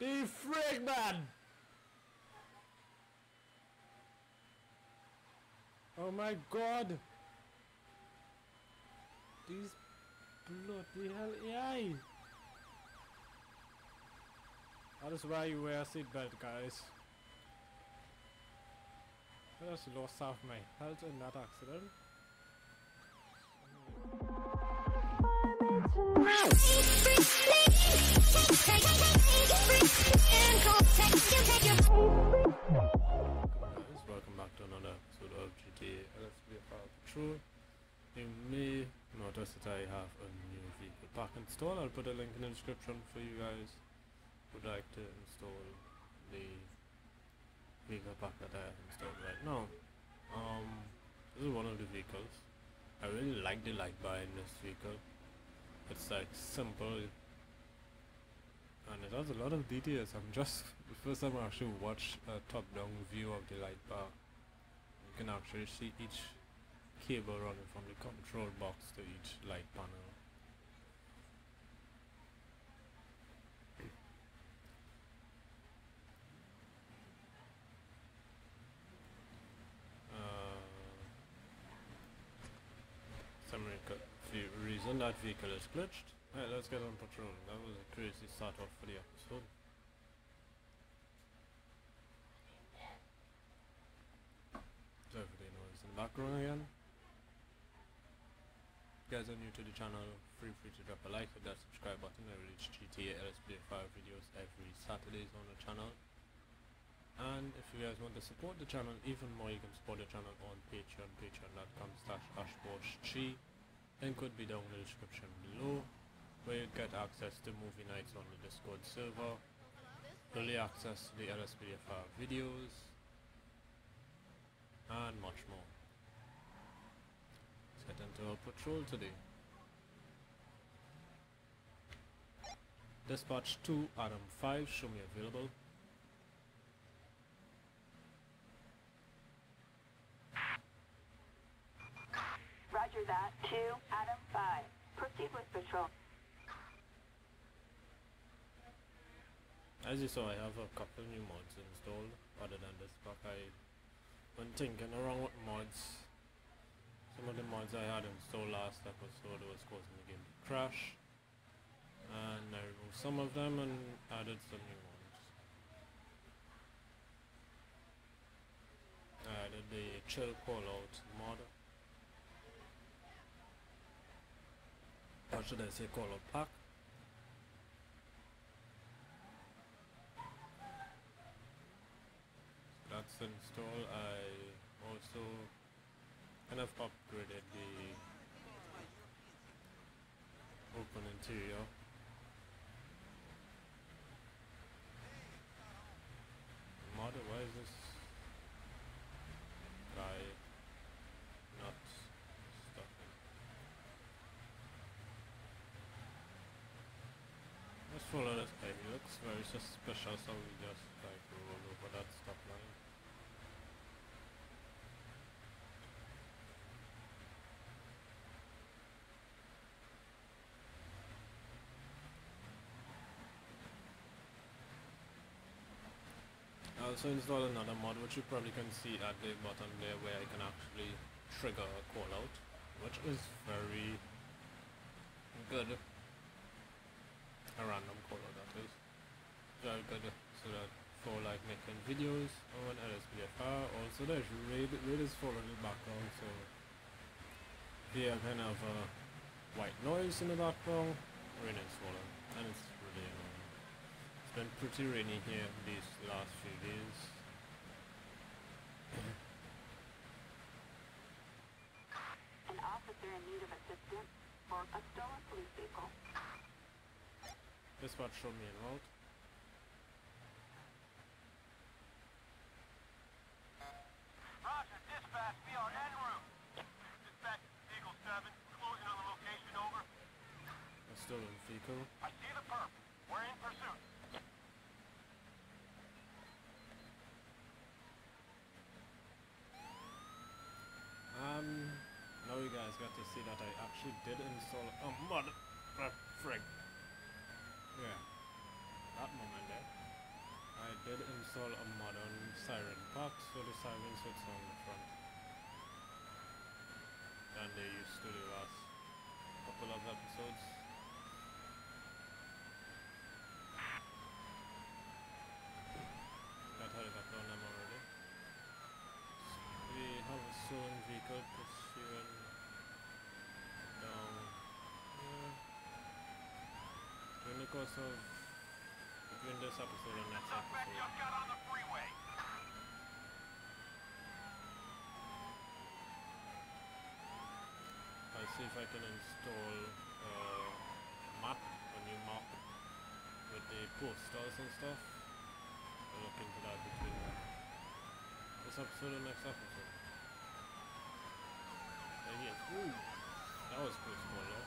The frig man! Oh my god! These bloody hell AI! That is why you wear a seatbelt, guys. I just lost half my health in that accident. guys, welcome back to another episode of GTA Power Patrol. You may notice that I have a new vehicle pack installed. I'll put a link in the description for you guys who would like to install the vehicle pack that I have installed right now. Um, this is one of the vehicles. I really like the light bar in this vehicle. It's like simple and it has a lot of details. I'm just the first time I actually watched a top-down view of the light bar. You can actually see each cable running from the control box to each light panel. Uh, some reason that vehicle is glitched. Alright, let's get on patrol. That was a crazy start off for the episode. So everybody noise in the background again. If you guys are new to the channel, feel free to drop a like, hit that subscribe button. I release GTA LSPDFR 5 videos every Saturdays on the channel. And if you guys want to support the channel even more, you can support the channel on Patreon, patreon.com slash ashbosh Link would be down in the description below where you get access to movie nights on the Discord server, early access to the LSPDFR videos, and much more. Let's get into our patrol today. Dispatch 2, Adam 5, show me available. Roger that, 2, Adam 5. Proceed with patrol. As you saw, I have a couple new mods installed other than this pack. I went thinking around with mods. Some of the mods I had installed last episode was causing the game to crash. And I removed some of them and added some new ones. I added the chill callout mod. Or should I say callout pack? that's installed I also of upgraded the open interior model why is this guy not stopping? Let's follow this guy. He looks very suspicious so we just like roll over that stop line I also installed another mod which you probably can see at the bottom there where I can actually trigger a callout which is very good. A random callout that is. Very good so that for like making videos on LSPDFR also there's raid, raid is following the background so here kind of white noise in the background. Rain is falling and it's it's been pretty rainy here these last few days. An officer in need of assistance for a stolen police vehicle. This one showed me a route. Roger, dispatch, we are en route. Dispatch, Eagle 7, closing on the location, over. A stolen vehicle. I see the perp. We're in pursuit. Um, now you guys got to see that I actually did install a mod. Uh, frig. Yeah. That moment there. I did install a modern siren box so the sirens would sound the front. Than they used to the last couple of episodes. Got helicopter on them already. We have a stolen vehicle pursuing down here. During the course of between this episode and next episode. got on the freeway. I'll see if I can install a map, a new map with the posters and stuff. I'll look into that between this episode and next episode. Uh, yes. Ooh, that was close call though.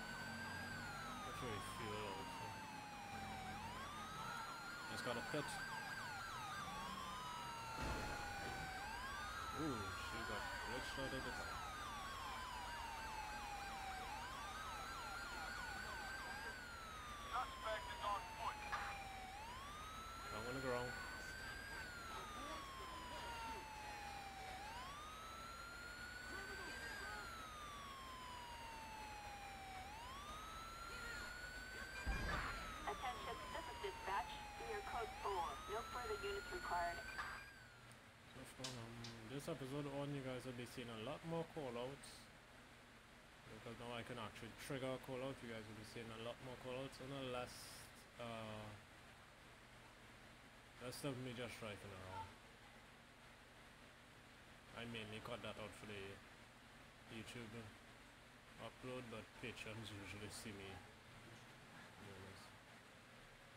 That's very also. Just got a pit. Ooh, she got rich out of the top. Suspect is on foot. I'm gonna ground. Attention, this is dispatch. We are code 4. No further units required. So from this episode on, you guys will be seeing a lot more callouts. Because now I can actually trigger a callout. You guys will be seeing a lot more callouts and a less, uh, less of me just driving around. I mainly cut that out for the YouTube upload, but patrons usually see me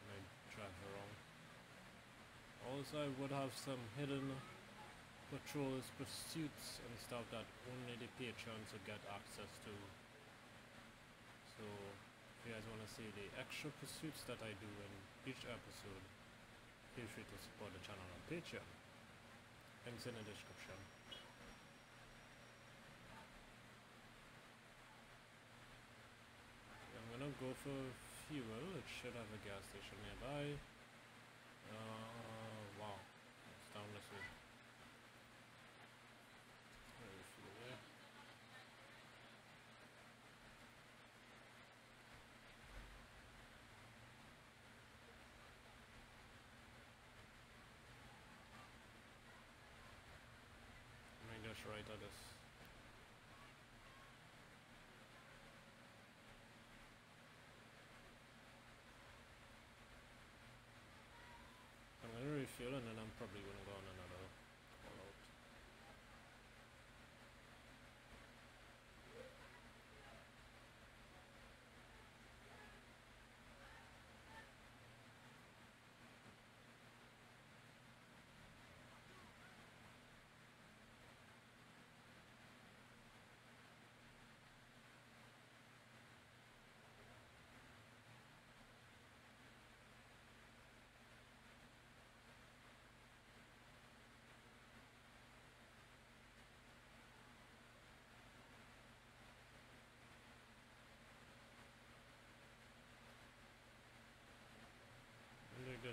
when I drive around. Also, I would have some hidden patrols, pursuits, and stuff that only the patrons would get access to. So, if you guys want to see the extra pursuits that I do in each episode, feel free to support the channel on Patreon. Links in the description. I'm gonna go for fuel. It should have a gas station nearby. Uh, wow. It's down this way. There's fuel there. Let me just right at this. I'm gonna refuel and then I'm probably gonna go on another call out.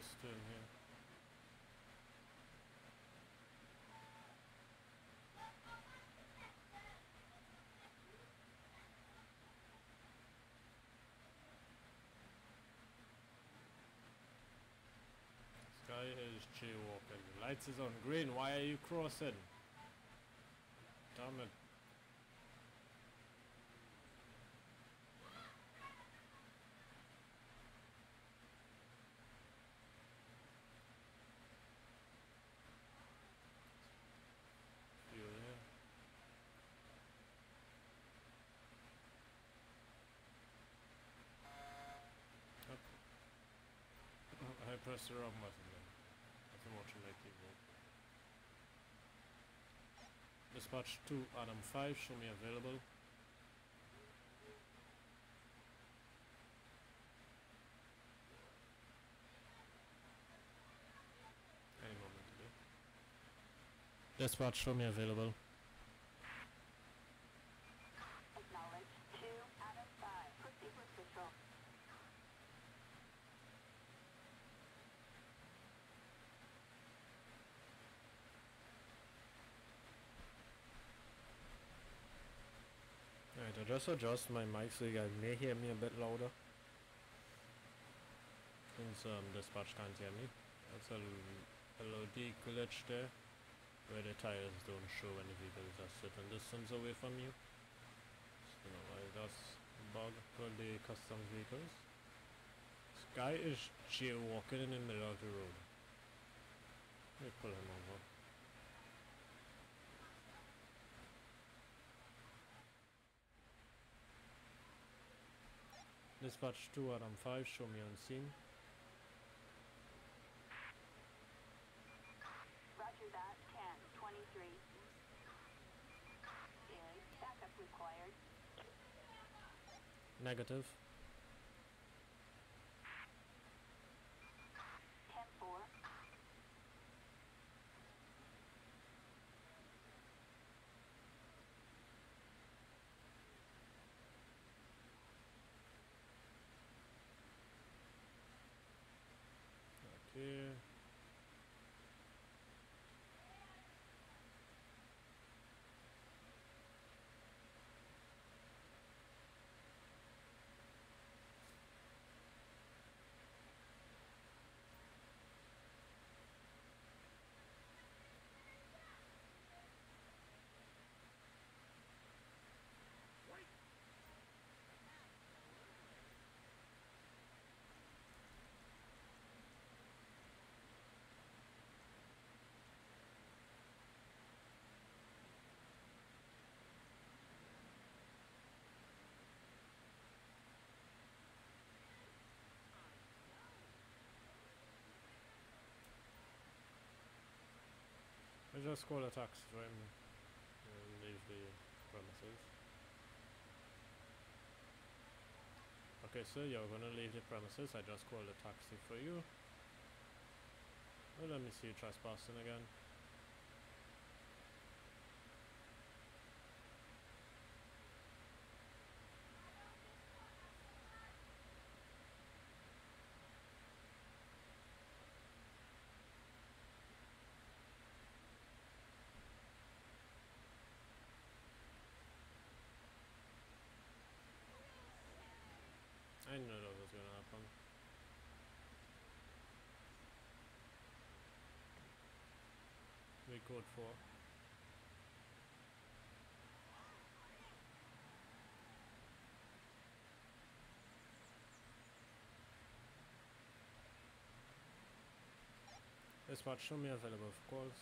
Guys doing here? This guy is jaywalking. Lights is on green. Why are you crossing? Damn it. Fuel here. Up. Dispatch 2 Adam 5, show me available. Any moment today. Dispatch, show me available. Acknowledge. 2 out of 5. Proceed with patrol. Right, I just adjust my mic so you guys may hear me a bit louder. Since um, dispatch can't hear me. That's a, a LOD glitch there, where the tires don't show when the vehicle is a certain distance away from you. So I just bug for the custom vehicles. This guy is jaywalking in the middle of the road. Let me pull him over. Dispatch 2 Adam 5, show me on scene. Roger that, 10, 23. Is backup required? Negative. 10, 4. Okay. I just call a taxi for him and leave the premises. Okay, sir, you're gonna leave the premises. I just called a taxi for you. Well, let me see you trespassing again. I knew that was gonna happen. Code 4. Dispatch, show me available of calls.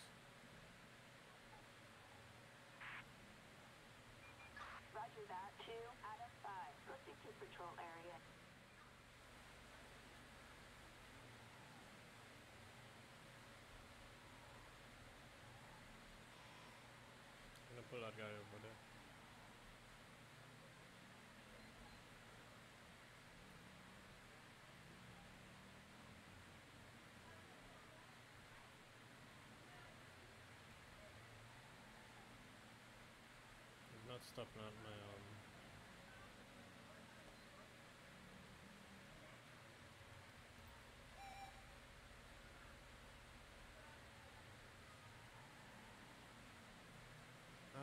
Roger that, 2, Adam 5. Proceed to patrol area. I'm gonna pull that guy over there. My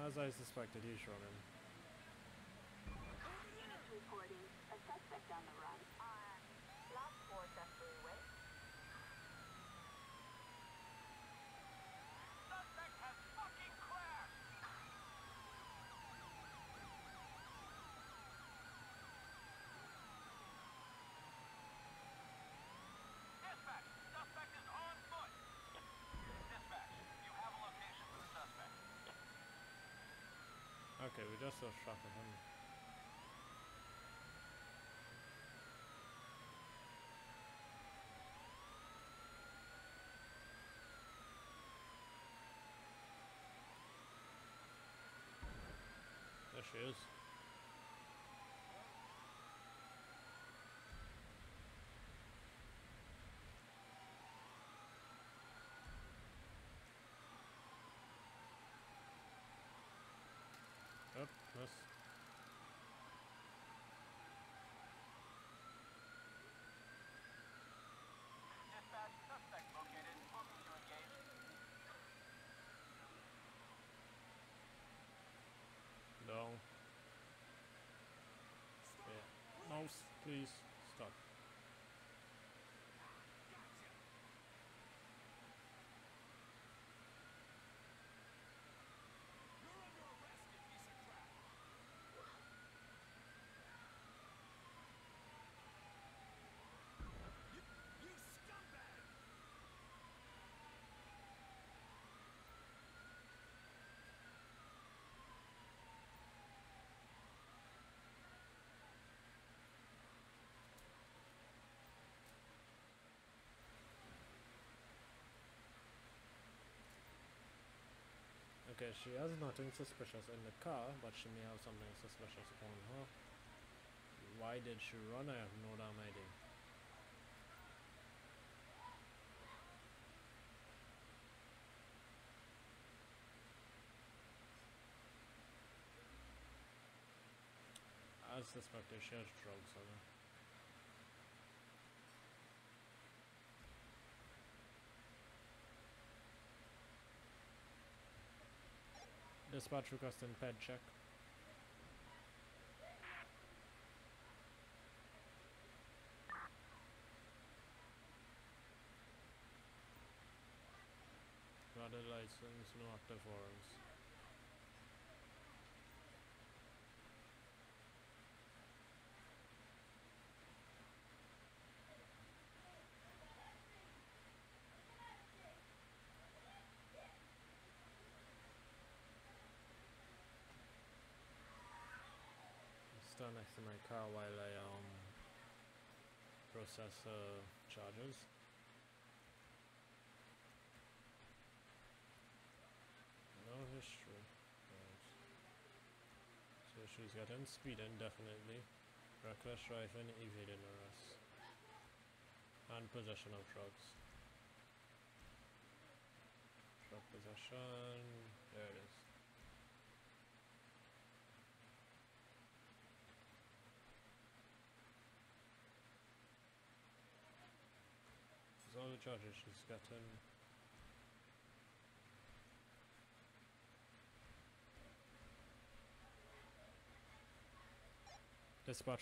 As I suspected, he's running. Reporting a suspect on the run on Lost Force freeway. Suspect has fucking crashed! Dispatch, suspect is on foot! Dispatch, you have a location for the suspect. Okay, we just of him. There she is. Oh, miss. Please stop. She has nothing suspicious in the car, but she may have something suspicious on her. Why did she run? I have no damn idea. I suspect she has drugs on her. Dispatch requesting ped check. Valid license, no active warrants. Stand next to my car while I um process uh, charges. No history. Right. So she's gotten speeding definitely. Reckless driving, evading arrest. And possession of drugs. Drug possession. There it is. Charges she's gotten.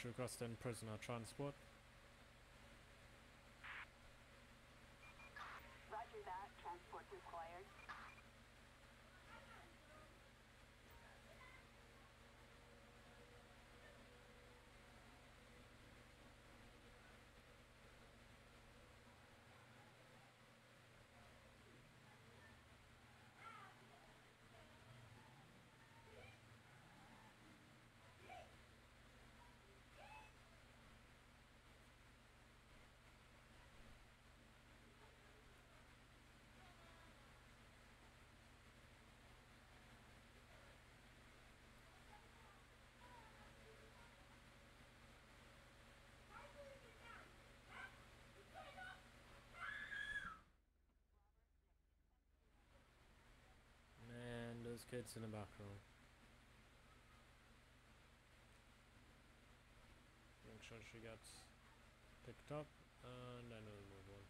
Requesting prisoner transport. Roger that. Transport required. Man, those kids in the back row. Make sure she gets picked up and then we'll move on.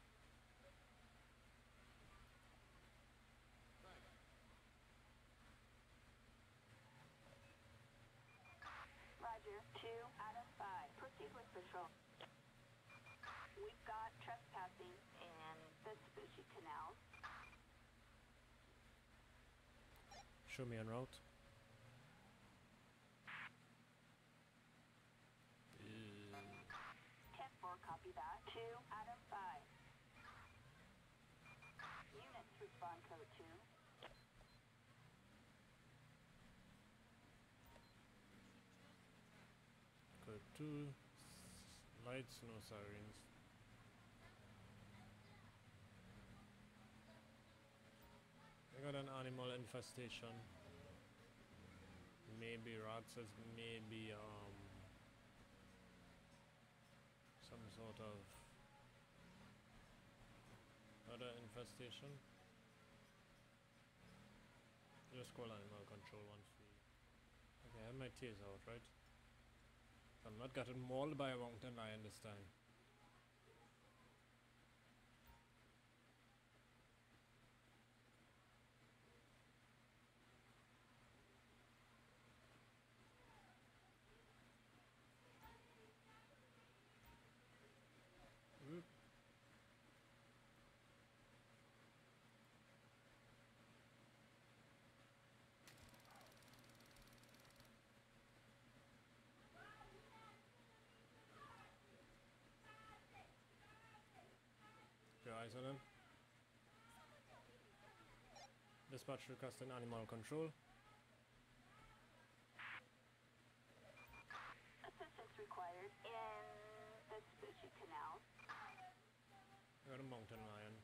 Roger. Two out of five. Proceed with patrol. We've got trespassing in the Vespucci Canal. Show me en route. Uh, Ten four. Copy that. Two out of five. Units respond code two. Code 2. Lights, no sirens. Got an animal infestation. Maybe rats, as maybe um some sort of other infestation. Just call animal control once we. Okay, I have my tears out, right? I'm not getting mauled by a mountain lion this time. Eyes on him. Dispatch requesting animal control. Assistance required in the Vespucci Canal. Got a mountain lion.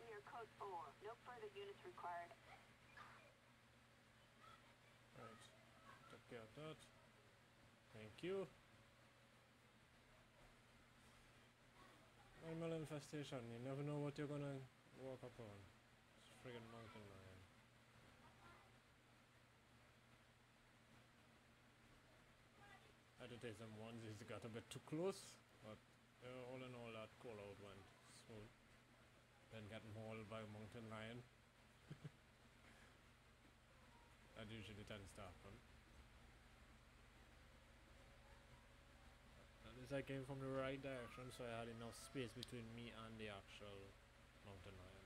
We are code 4. No further units required. Right. Took care of that. Thank you. Animal infestation. You never know what you're gonna walk upon. It's friggin' mountain lion. Had to take some ones. He's got a bit too close, but uh, all in all, that call out went smooth. Then getting hauled by a mountain lion. that usually tends to happen. At I came from the right direction, so I had enough space between me and the actual mountain lion.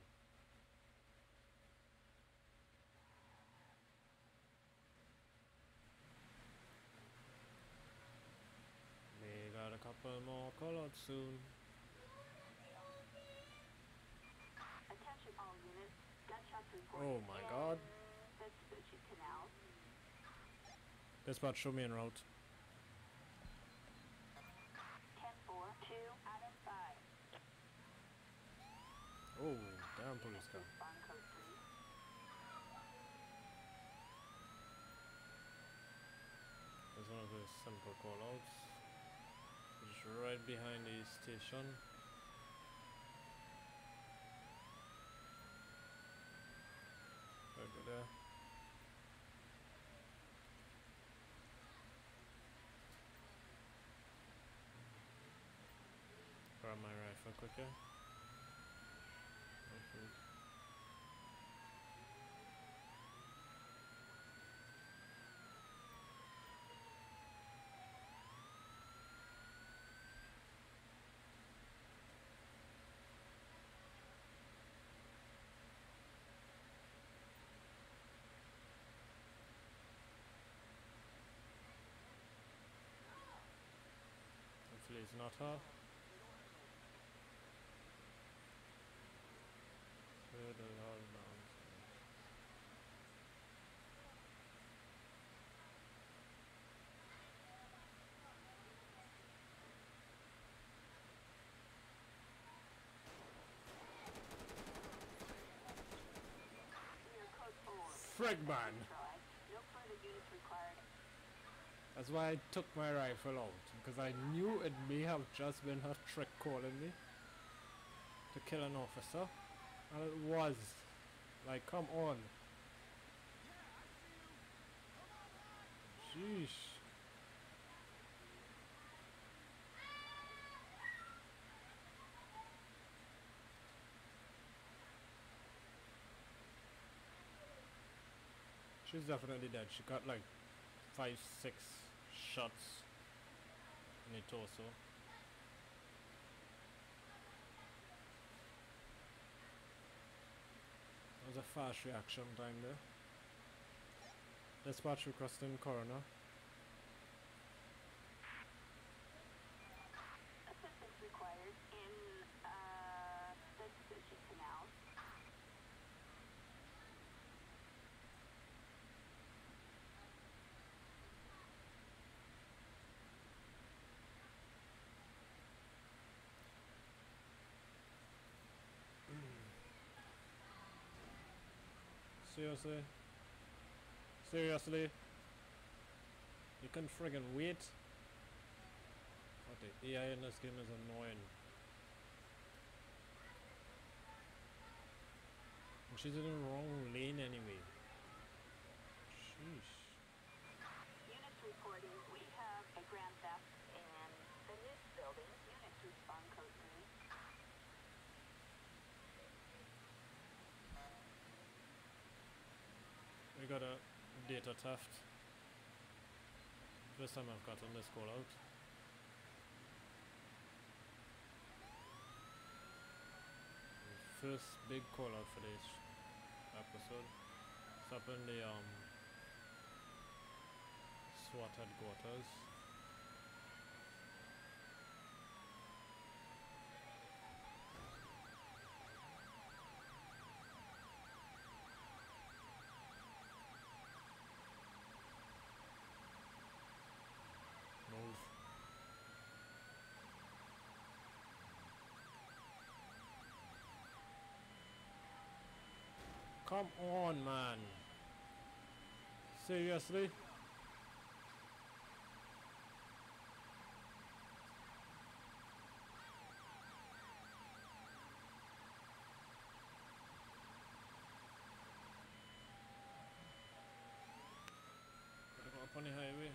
We got a couple more callouts soon. Attention all units. Gunshots reported Oh my God. Vespucci Canal. Dispatch, show me en route. 10-4, 2 out of 5. Oh, damn police car. Respond code 3. There's one of the simple callouts. Just right behind the station. Right there. Grab my rifle quicker. Oh, please. It's not her. Where the hell nonsense. We are code 4. Frig man! Neutralized. No further units required. That's why I took my rifle out, because I knew it may have just been her trick calling me to kill an officer. And it was. Like, come on. Sheesh. She's definitely dead. She got like five, six shots in the torso. That was a fast reaction time there. Dispatch requesting coroner. Seriously? Seriously? You can friggin' wait? What the AI in this game is annoying. And she's in the wrong lane anyway. Sheesh. Units reporting. We have a grand theft in the news building. Units respond code 3. We got a data theft. First time I've gotten this call out. first big call out for this episode. It's up in the um SWAT headquarters. Come on, man. Seriously? Gotta go up on the highway.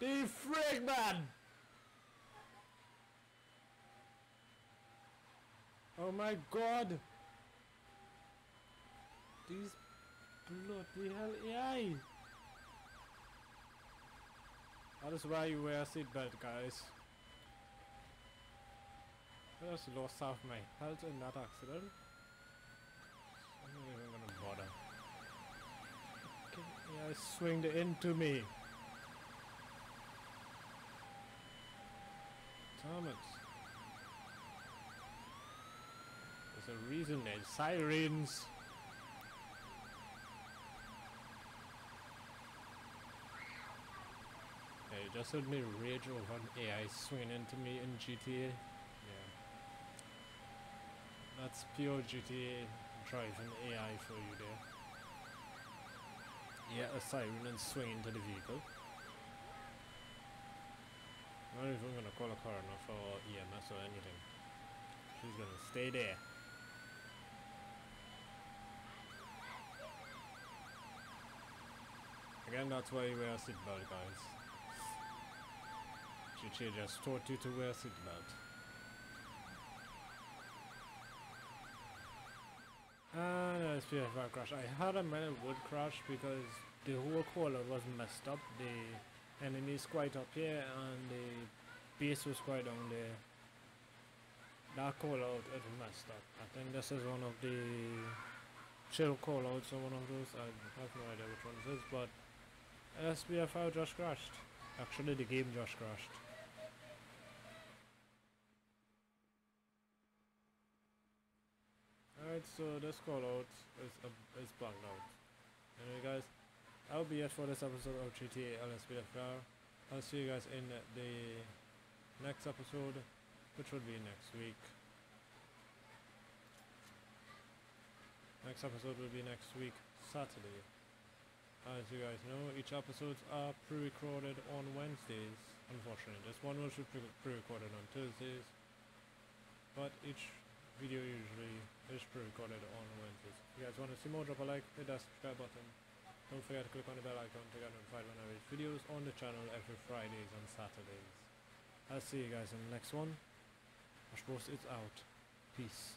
The frig man! Oh my god! These bloody hell AI! That is why you wear a seatbelt, guys. I just lost half my health in that accident. I'm not even gonna bother. Okay, AI swinged into me. There's a reason there's sirens. Yeah, just heard me rage over an AI swinging into me in GTA. Yeah. That's pure GTA driving AI for you there. Yeah, a siren and swing into the vehicle. Not even gonna call a coroner for EMS or anything. She's gonna stay there. Again, that's why you wear a seatbelt, guys. GTA just taught you to wear a seatbelt. And ah, SPF car crash. I had a minute wood crash because the whole caller was messed up. The enemies quite up here and the base was quite down there. That call out it messed up. I think this is one of the chill call outs or one of those. I have no idea which one this is, but SBFR just crashed. Actually the game just crashed. Alright, so this call out is, uh, is bugged out. Anyway guys, that'll be it for this episode of GTA LSPDFR. I'll see you guys in the next episode, which will be next week. Next episode will be next week, Saturday. As you guys know, each episodes are pre-recorded on Wednesdays. Unfortunately, this one was pre- pre-recorded on Thursdays, but each video usually is pre-recorded on Wednesdays. If you guys want to see more, drop a like, hit that subscribe button. Don't forget to click on the bell icon to get notified when I release videos on the channel every Fridays and Saturdays. I'll see you guys in the next one. Of course, it's out. Peace.